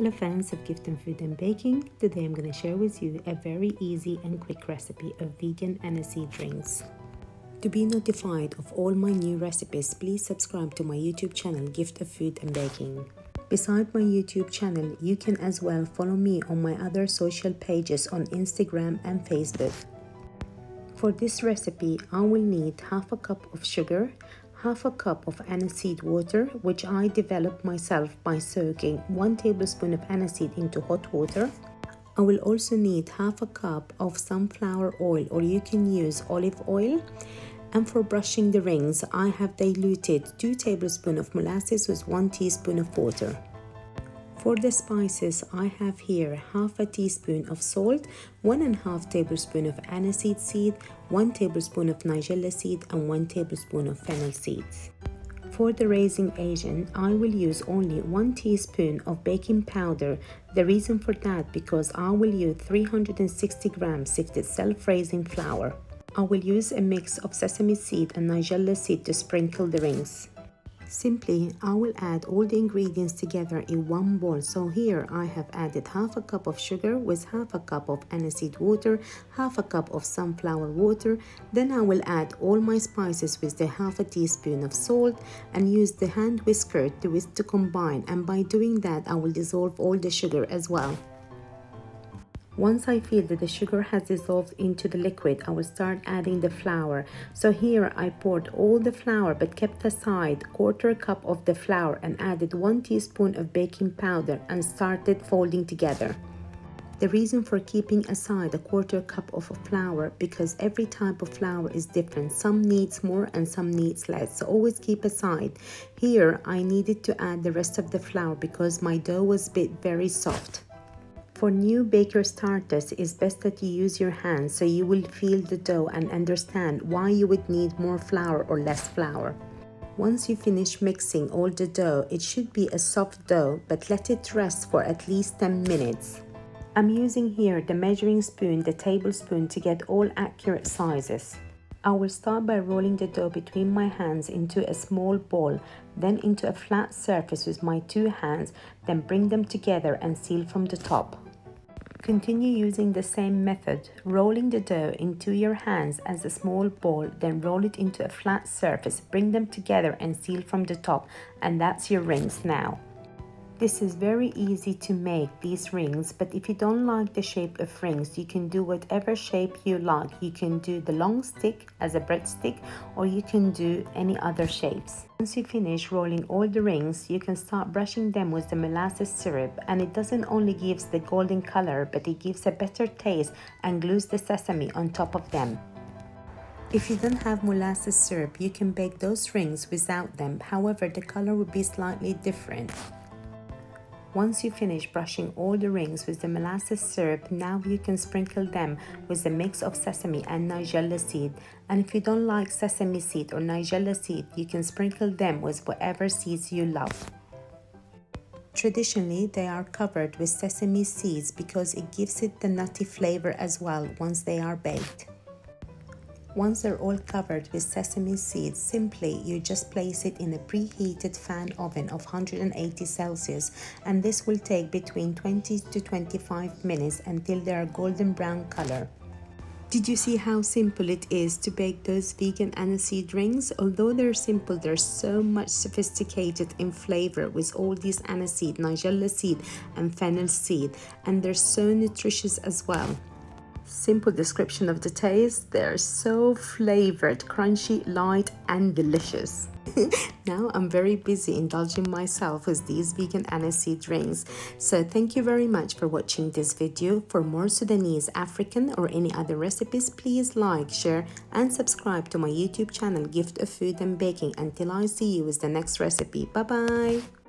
Hello fans of Gift of Food and Baking. Today I'm going to share with you a very easy and quick recipe of vegan aniseed rings. To be notified of all my new recipes, please subscribe to my YouTube channel Gift of Food and Baking. Beside my YouTube channel, you can as well follow me on my other social pages on Instagram and Facebook. For this recipe, I will need half a cup of sugar, half a cup of aniseed water which I developed myself by soaking 1 tablespoon of aniseed into hot water. I will also need half a cup of sunflower oil or you can use olive oil and for brushing the rings I have diluted 2 tablespoons of molasses with 1 teaspoon of water. For the spices, I have here half a teaspoon of salt, one and a half tablespoon of aniseed seed, one tablespoon of nigella seed, and one tablespoon of fennel seeds. For the raising agent, I will use only one teaspoon of baking powder. The reason for that because I will use 360 grams sifted self-raising flour. I will use a mix of sesame seed and nigella seed to sprinkle the rings. Simply, I will add all the ingredients together in one bowl. So here I have added half a cup of sugar with half a cup of aniseed water, half a cup of sunflower water. Then I will add all my spices with the half a teaspoon of salt and use the hand whisker to to combine. And by doing that, I will dissolve all the sugar as well. Once I feel that the sugar has dissolved into the liquid, I will start adding the flour. So here I poured all the flour but kept aside quarter cup of the flour and added one teaspoon of baking powder and started folding together. The reason for keeping aside a quarter cup of flour because every type of flour is different. Some needs more and some needs less. So always keep aside. Here I needed to add the rest of the flour because my dough was bit very soft. For new baker starters, it's best that you use your hands so you will feel the dough and understand why you would need more flour or less flour. Once you finish mixing all the dough, it should be a soft dough, but let it rest for at least 10 minutes. I'm using here the measuring spoon, the tablespoon to get all accurate sizes. I will start by rolling the dough between my hands into a small ball, then into a flat surface with my two hands, then bring them together and seal from the top. Continue using the same method, rolling the dough into your hands as a small ball, then roll it into a flat surface, bring them together and seal from the top, and that's your rings now. This is very easy to make these rings, but if you don't like the shape of rings, you can do whatever shape you like. You can do the long stick as a breadstick or you can do any other shapes. Once you finish rolling all the rings, you can start brushing them with the molasses syrup and it doesn't only gives the golden color, but it gives a better taste and glues the sesame on top of them. If you don't have molasses syrup, you can bake those rings without them. However, the color will be slightly different. Once you finish brushing all the rings with the molasses syrup, now you can sprinkle them with a mix of sesame and nigella seed. And if you don't like sesame seed or nigella seed, you can sprinkle them with whatever seeds you love. Traditionally, they are covered with sesame seeds because it gives it the nutty flavor as well once they are baked. Once they're all covered with sesame seeds, simply you just place it in a preheated fan oven of 180 Celsius and this will take between 20 to 25 minutes until they are golden brown color. Did you see how simple it is to bake those vegan aniseed rings? Although they're simple, they're so much sophisticated in flavor with all these aniseed, nigella seed and fennel seed and they're so nutritious as well. Simple description of the taste. They're so flavored, crunchy, light, and delicious. now I'm very busy indulging myself with these vegan aniseed rings. So thank you very much for watching this video. For more Sudanese, African, or any other recipes, please like, share, and subscribe to my YouTube channel, Gift of Food and Baking. Until I see you with the next recipe. Bye-bye.